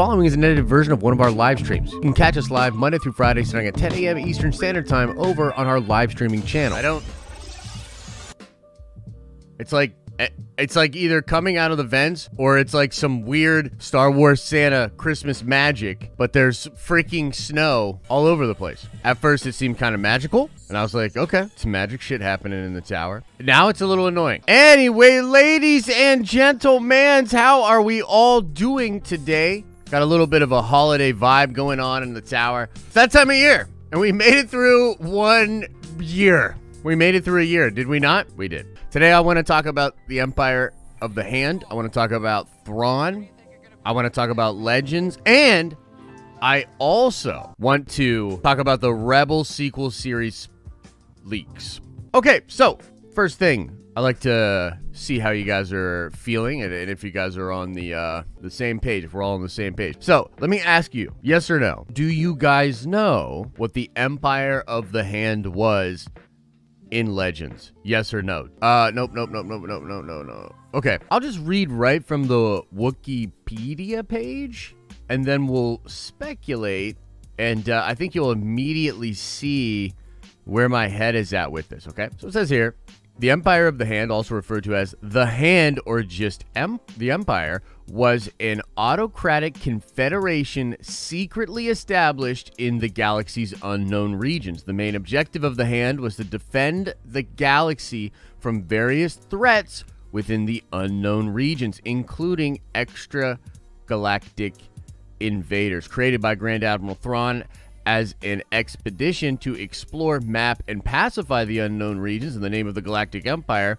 following is an edited version of one of our live streams. You can catch us live Monday through Friday starting at 10 a.m. Eastern Standard Time over on our live streaming channel. I don't. It's like eh, it's like either coming out of the vents or it's like some weird Star Wars Santa Christmas magic, but there's freaking snow all over the place. At first, it seemed kind of magical, and I was like, okay, some magic shit happening in the tower. Now it's a little annoying. Anyway, ladies and gentlemen, how are we all doing today? Got a little bit of a holiday vibe going on in the tower. It's that time of year, and we made it through one year. We made it through a year, did we not? We did. Today, I want to talk about the Empire of the Hand. I want to talk about Thrawn. I want to talk about Legends. And I also want to talk about the Rebel sequel series leaks. Okay, so first thing, I like to see how you guys are feeling and, and if you guys are on the uh, the same page, if we're all on the same page. So let me ask you, yes or no? Do you guys know what the Empire of the Hand was in Legends? Yes or no? Uh, nope, nope, nope, nope, nope, no, no, no. Okay, I'll just read right from the Wikipedia page, and then we'll speculate, and uh, I think you'll immediately see where my head is at with this, okay? So it says here, the Empire of the Hand, also referred to as the Hand or just em the Empire, was an autocratic confederation secretly established in the galaxy's unknown regions. The main objective of the Hand was to defend the galaxy from various threats within the unknown regions, including extragalactic invaders. Created by Grand Admiral Thrawn as an expedition to explore, map, and pacify the unknown regions in the name of the Galactic Empire,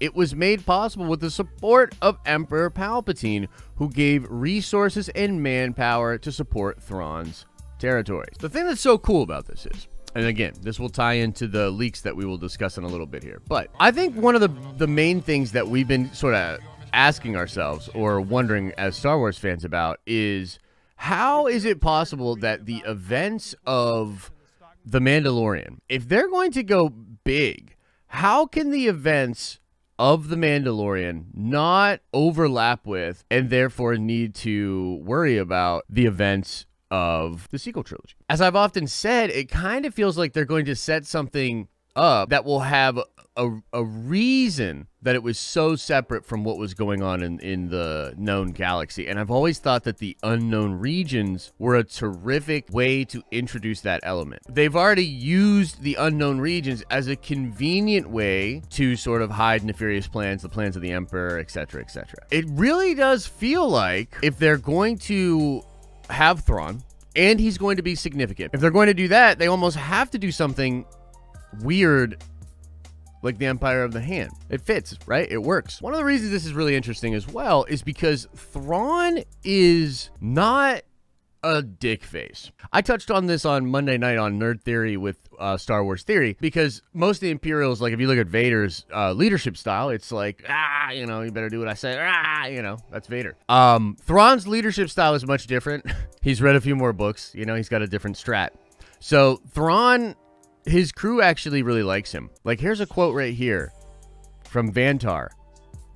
it was made possible with the support of Emperor Palpatine, who gave resources and manpower to support Thrawn's territories. The thing that's so cool about this is, and again, this will tie into the leaks that we will discuss in a little bit here, but I think one of the, the main things that we've been sort of asking ourselves or wondering as Star Wars fans about is how is it possible that the events of The Mandalorian, if they're going to go big, how can the events of The Mandalorian not overlap with and therefore need to worry about the events of the sequel trilogy? As I've often said, it kind of feels like they're going to set something up that will have a, a reason that it was so separate from what was going on in, in the known galaxy. And I've always thought that the unknown regions were a terrific way to introduce that element. They've already used the unknown regions as a convenient way to sort of hide nefarious plans, the plans of the Emperor, etc., etc. It really does feel like if they're going to have Thrawn, and he's going to be significant. If they're going to do that, they almost have to do something weird like the Empire of the Hand. It fits, right? It works. One of the reasons this is really interesting as well is because Thrawn is not a dick face. I touched on this on Monday night on Nerd Theory with uh, Star Wars Theory because most of the Imperials, like if you look at Vader's uh, leadership style, it's like, ah, you know, you better do what I say. Ah, you know, that's Vader. Um, Thrawn's leadership style is much different. he's read a few more books, you know, he's got a different strat. So Thrawn his crew actually really likes him. Like, here's a quote right here from Vantar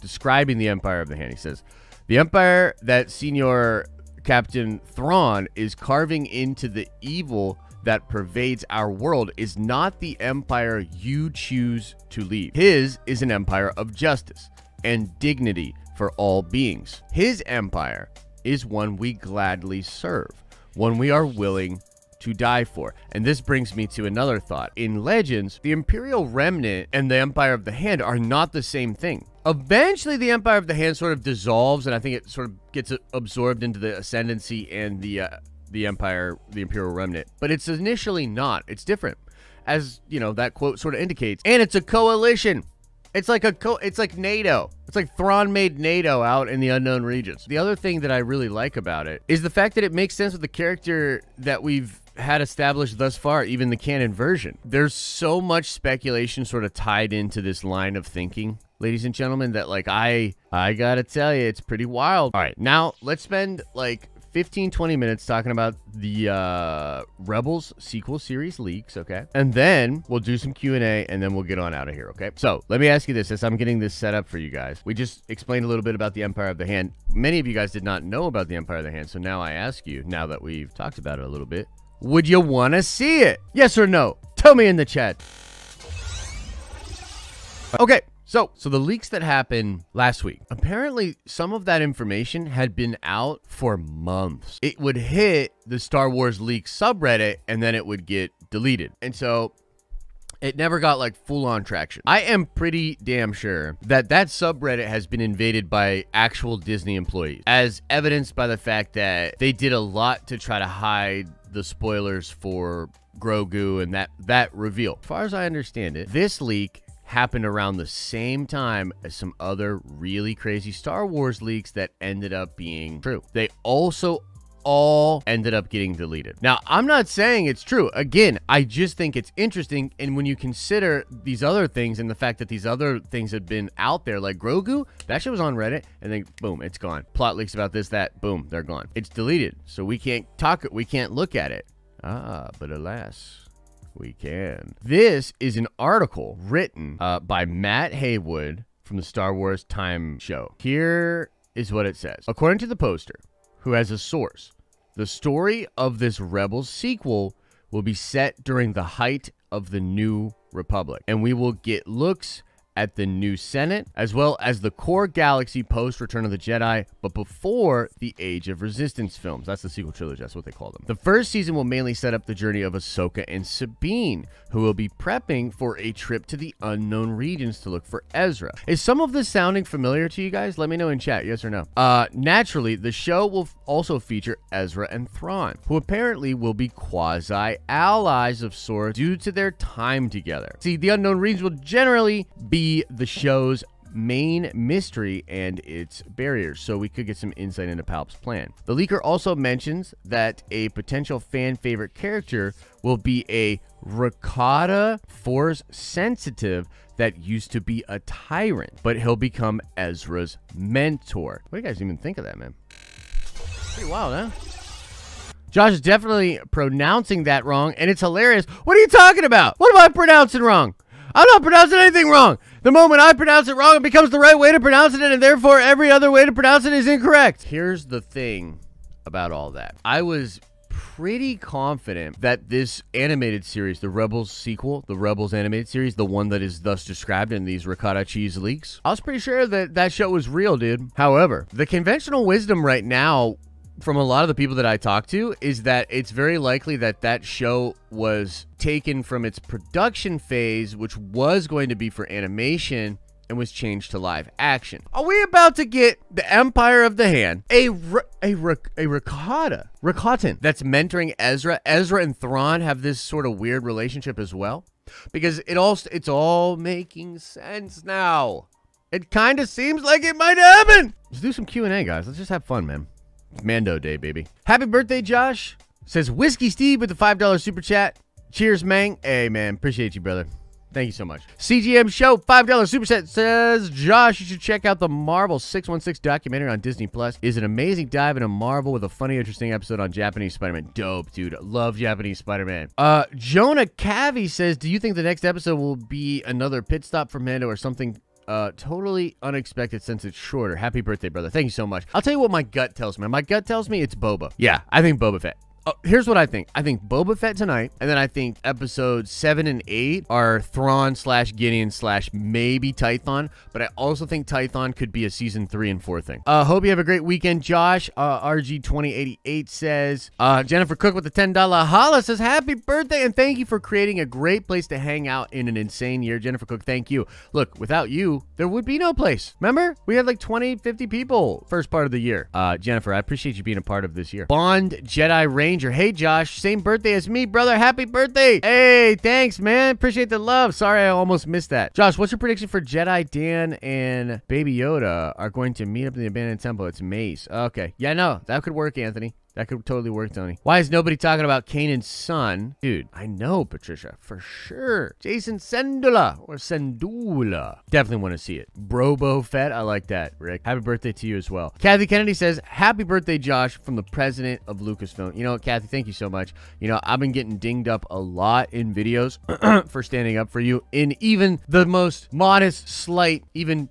describing the Empire of the Hand. He says, The Empire that Senior Captain Thrawn is carving into the evil that pervades our world is not the empire you choose to leave. His is an empire of justice and dignity for all beings. His empire is one we gladly serve, one we are willing to die for. And this brings me to another thought. In Legends, the Imperial Remnant and the Empire of the Hand are not the same thing. Eventually, the Empire of the Hand sort of dissolves, and I think it sort of gets absorbed into the Ascendancy and the uh, the Empire, the Imperial Remnant. But it's initially not. It's different, as you know that quote sort of indicates. And it's a coalition. It's like a co it's like NATO. It's like Thrawn made NATO out in the unknown regions. The other thing that I really like about it is the fact that it makes sense with the character that we've had established thus far, even the canon version. There's so much speculation sort of tied into this line of thinking, ladies and gentlemen, that like I I gotta tell you, it's pretty wild. All right, now let's spend like 15, 20 minutes talking about the uh, Rebels sequel series leaks, okay? And then we'll do some Q&A and then we'll get on out of here, okay? So let me ask you this as I'm getting this set up for you guys. We just explained a little bit about the Empire of the Hand. Many of you guys did not know about the Empire of the Hand, so now I ask you, now that we've talked about it a little bit, would you want to see it? Yes or no? Tell me in the chat. Okay, so, so the leaks that happened last week, apparently some of that information had been out for months. It would hit the Star Wars leak subreddit and then it would get deleted. And so it never got like full on traction. I am pretty damn sure that that subreddit has been invaded by actual Disney employees, as evidenced by the fact that they did a lot to try to hide the spoilers for Grogu and that that reveal. As far as I understand it, this leak happened around the same time as some other really crazy Star Wars leaks that ended up being true. They also all ended up getting deleted. Now, I'm not saying it's true. Again, I just think it's interesting. And when you consider these other things and the fact that these other things had been out there, like Grogu, that shit was on Reddit, and then boom, it's gone. Plot leaks about this, that, boom, they're gone. It's deleted. So we can't talk it, we can't look at it. Ah, but alas. We can. This is an article written uh, by Matt Haywood from the Star Wars Time Show. Here is what it says. According to the poster, who has a source, the story of this Rebels sequel will be set during the height of the New Republic, and we will get looks at the new Senate, as well as the core galaxy post Return of the Jedi, but before the Age of Resistance films. That's the sequel trilogy, that's what they call them. The first season will mainly set up the journey of Ahsoka and Sabine, who will be prepping for a trip to the unknown regions to look for Ezra. Is some of this sounding familiar to you guys? Let me know in chat, yes or no. Uh, naturally, the show will also feature Ezra and Thrawn, who apparently will be quasi allies of sorts due to their time together. See, the unknown regions will generally be the show's main mystery and its barriers, so we could get some insight into Palp's plan. The leaker also mentions that a potential fan favorite character will be a Rakata Force sensitive that used to be a tyrant, but he'll become Ezra's mentor. What do you guys even think of that, man? Pretty wild, huh? Josh is definitely pronouncing that wrong, and it's hilarious. What are you talking about? What am I pronouncing wrong? I'm not pronouncing anything wrong. The moment I pronounce it wrong, it becomes the right way to pronounce it, and therefore every other way to pronounce it is incorrect. Here's the thing about all that. I was pretty confident that this animated series, the Rebels sequel, the Rebels animated series, the one that is thus described in these ricotta cheese leaks, I was pretty sure that that show was real, dude. However, the conventional wisdom right now from a lot of the people that I talk to is that it's very likely that that show was taken from its production phase, which was going to be for animation, and was changed to live action. Are we about to get the Empire of the Hand, a a a ricotta, ricotta that's mentoring Ezra? Ezra and Thrawn have this sort of weird relationship as well, because it all it's all making sense now. It kind of seems like it might happen. Let's do some Q and A, guys. Let's just have fun, man. Mando Day, baby. Happy birthday, Josh. Says Whiskey Steve with the $5 super chat. Cheers, Mang. Hey, man. Appreciate you, brother. Thank you so much. CGM Show, $5 super chat says, Josh, you should check out the Marvel 616 documentary on Disney Plus. Is an amazing dive into Marvel with a funny, interesting episode on Japanese Spider-Man. Dope, dude. Love Japanese Spider-Man. Uh, Jonah Cavi says, do you think the next episode will be another pit stop for Mando or something uh, totally unexpected since it's shorter. Happy birthday, brother. Thank you so much. I'll tell you what my gut tells me. My gut tells me it's Boba. Yeah, I think Boba Fett. Oh, here's what I think. I think Boba Fett tonight, and then I think episodes seven and eight are Thrawn slash Gideon slash maybe Tython. But I also think Tython could be a season three and four thing. Uh, hope you have a great weekend, Josh. Uh, RG2088 says, uh, Jennifer Cook with the $10 holla says, Happy birthday and thank you for creating a great place to hang out in an insane year. Jennifer Cook, thank you. Look, without you, there would be no place. Remember? We had like 20, 50 people first part of the year. Uh, Jennifer, I appreciate you being a part of this year. Bond Jedi Rain Hey, Josh, same birthday as me, brother. Happy birthday. Hey, thanks, man. Appreciate the love. Sorry, I almost missed that. Josh, what's your prediction for Jedi Dan and Baby Yoda are going to meet up in the abandoned temple? It's Mace. Okay. Yeah, no, that could work, Anthony. That could totally work, Tony. Why is nobody talking about Kanan's son? Dude, I know, Patricia, for sure. Jacen Syndulla or Syndulla. Definitely want to see it. Brobo Fett, I like that, Rick. Happy birthday to you as well. Kathy Kennedy says, Happy birthday, Josh, from the president of Lucasfilm. You know, Kathy, thank you so much. You know, I've been getting dinged up a lot in videos for standing up for you in even the most modest, slight, even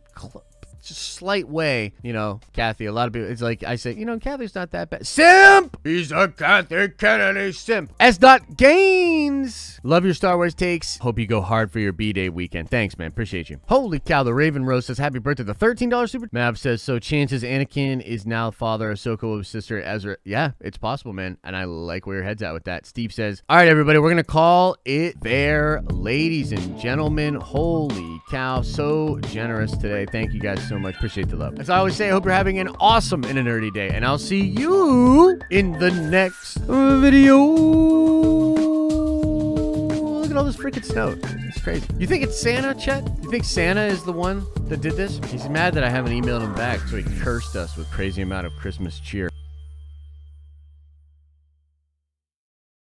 just slight way, you know, Kathy, a lot of people, it's like I say, you know, Kathy's not that bad. Simp! He's a Kathy Kennedy simp. S. Dot Gaines. Love your Star Wars takes. Hope you go hard for your B-Day weekend. Thanks, man. Appreciate you. Holy cow, the Raven Rose says, happy birthday. The $13 super. Mav says, so chances Anakin is now father, Ahsoka with sister Ezra. Yeah, it's possible, man. And I like where your head's at with that. Steve says, all right, everybody, we're going to call it there. Ladies and gentlemen, holy cow, so generous today. Thank you guys so so much. Appreciate the love. As I always say, I hope you're having an awesome and a nerdy day, and I'll see you in the next video. Look at all this freaking snow. It's crazy. You think it's Santa, Chet? You think Santa is the one that did this? He's mad that I haven't emailed him back, so he cursed us with crazy amount of Christmas cheer.